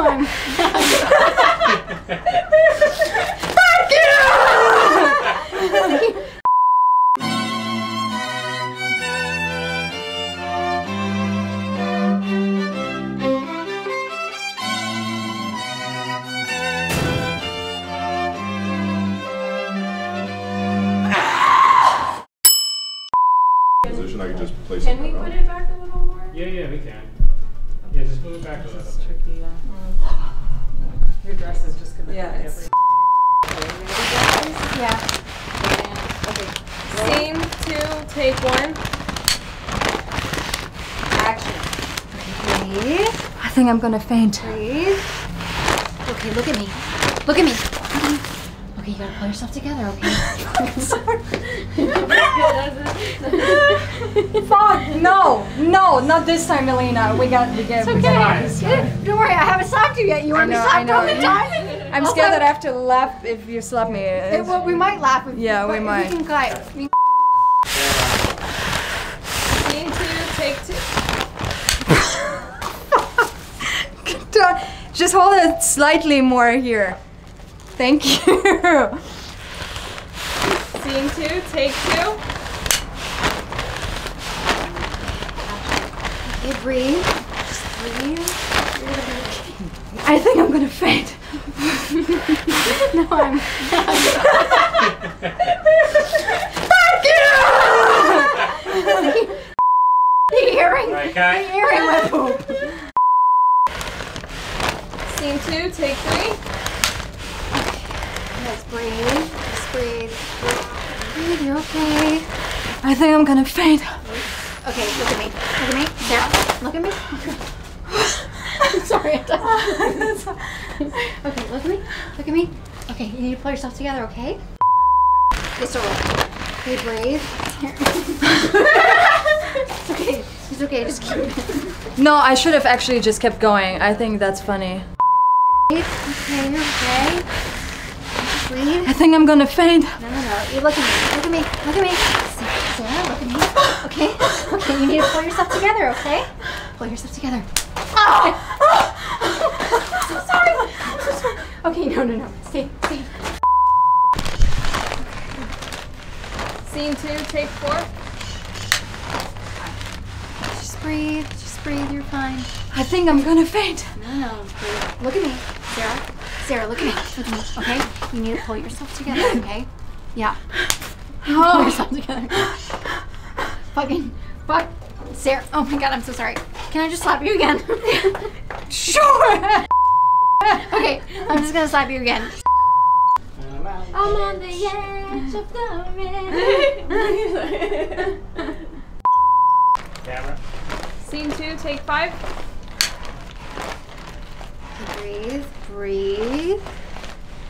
I'm Position, I can just place Can we put it back a little more? Yeah, yeah, we can. Yeah, just move it back a little bit. tricky, yeah. Your dress is just gonna. Yeah, fit it's- every- yeah. Okay. Scene two, take one. Action. Breathe. I think I'm gonna faint. Breathe. Okay, look at me. Look at me. Look at me. Okay, you gotta pull yourself together, okay? Fuck! No! No! Not this time, Melina. We got. We get. we got Fine, it's. Don't worry, I haven't slapped you yet. You want me to I slap know. all the time? I'm scared that I have to laugh if you slap me. Okay, It's- well, we might laugh. If, Yeah, we might. We can cry. Scene two, take two. Just hold it slightly more here. Thank you. Scene two, take two. Okay, breathe. Just breathe. I think I'm gonna faint. no, I'm. The earring. Right, cut. The earring went poop. Scene two, take three. Let's breathe. Just breathe. Breathe, you're okay. I think I'm gonna faint. Okay, look at me. Look at me. Sarah, look at me. I'm sorry. I touched you. okay, look at me. Look at me. Okay, you need to pull yourself together, okay? Just a roll. Okay, breathe. it's okay. It's okay. Just keep it. No, I should have actually just kept going. I think that's funny. Okay, you're okay. Just breathe. I think I'm gonna faint. No, no, no. You look at me. Look at me. Look at me. Sarah, Sarah, look at me. Okay? Okay, you need to pull yourself together, okay? Pull yourself together. Oh! I'm so sorry. I'm so sorry. Okay, no, no, no. Stay, stay. Scene two, take four. Just breathe. Just breathe. You're fine. I think I'm gonna faint. No, no, no. Breathe. Look at me. Sarah. Sarah, look at me. Look at me. Okay? You need to pull yourself together, okay? Yeah. Oh. Pull yourself together. Fucking. Fuck. Sarah. Oh my god, I'm so sorry. Can I just slap you again? Sure. okay, I'm just gonna slap you again. I'm on the edge of the Camera. Scene two, take five. Breathe, breathe,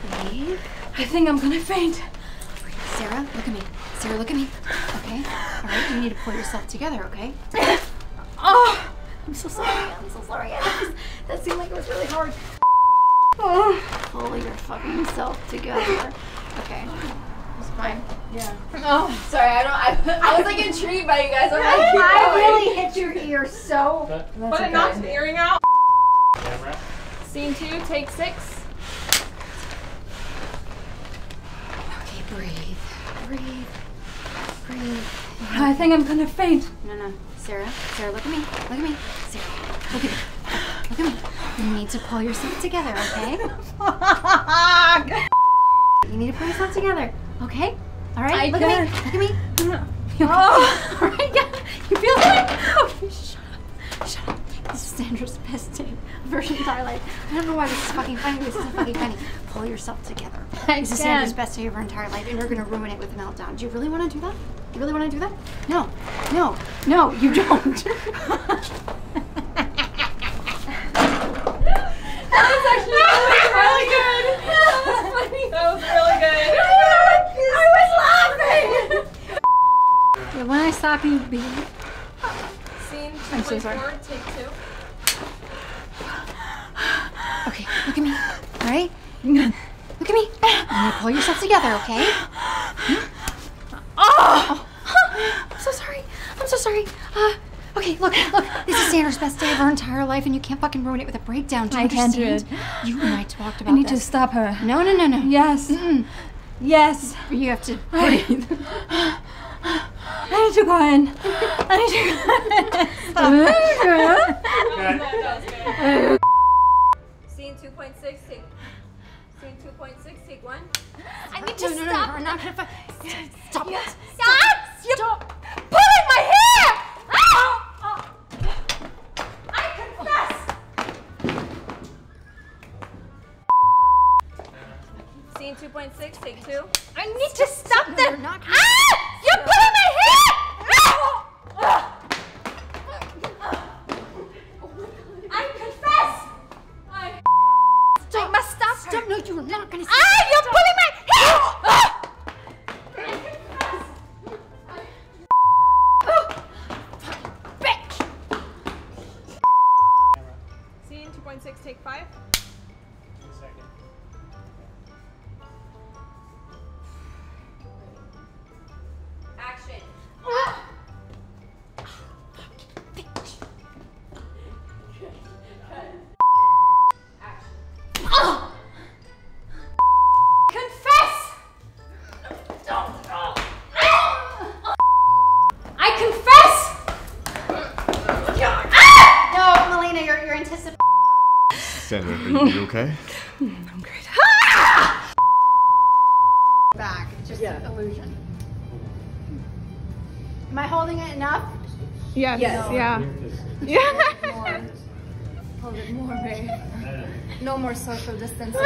breathe. I think I'm gonna faint. Sarah, look at me. Sarah, look at me. Okay? Alright, you need to pull yourself together, okay? Oh. I'm so sorry. I'm so sorry. Just, that seemed like it was really hard. oh. Pull your fucking self together. Okay. It's fine. Yeah. Oh, Sorry, I don't. I, I was like intrigued by you guys. I'm like, I really hit your ear so. Cut. But it knocks the earring out. Camera. Scene two, take six. Okay, breathe. Breathe. Breathe. I think I'm gonna faint. No, no. Sarah, Sarah, look at me. Look at me. Sarah, look at me. Look at me. You need to pull yourself together, okay? You need to pull yourself together, okay? All right. I look can. at me. Look at me. Okay? Oh. All right. Yeah. You feel it? Okay, shut up. Shut up. This is Sandra's best day version of her entire life. I don't know why this is fucking funny. This isn't fucking funny. Pull yourself together. This is Sandra's best day of her entire life, and you're gonna ruin it with a meltdown. Do you really want to do that? You really want to do that? No. No. No. You don't. That was actually really good. That was funny. That was really good. Yeah, when I stop you, be Scene two, I'm so sorry. four, take two. okay. Look at me. All right. Look at me. To pull yourself together, okay? Oh, I'm so sorry. I'm so sorry. Uh, Okay, look, look. This is Sandra's best day of her entire life, and you can't fucking ruin it with a breakdown. Do you I can't do understand? You and I talked about I need to stop her. No, no, no, no. Yes. Yes. You have to breathe. I need to go in. I need to go in. Cut. Scene 2.6, take. Scene 2.6, take one. I need to no, no, no, no, we're not gonna. Fi- Stop it. Stop! Stop. Pulling my hair! Ah! I confess! Scene 2.6, take two. I need to stop No, them! we're not gonna- Ah! Sandra, are you, you okay? Back. It's just an illusion. Am I holding it enough? Yes, yes yeah. More. Hold it more, babe. No more social distancing.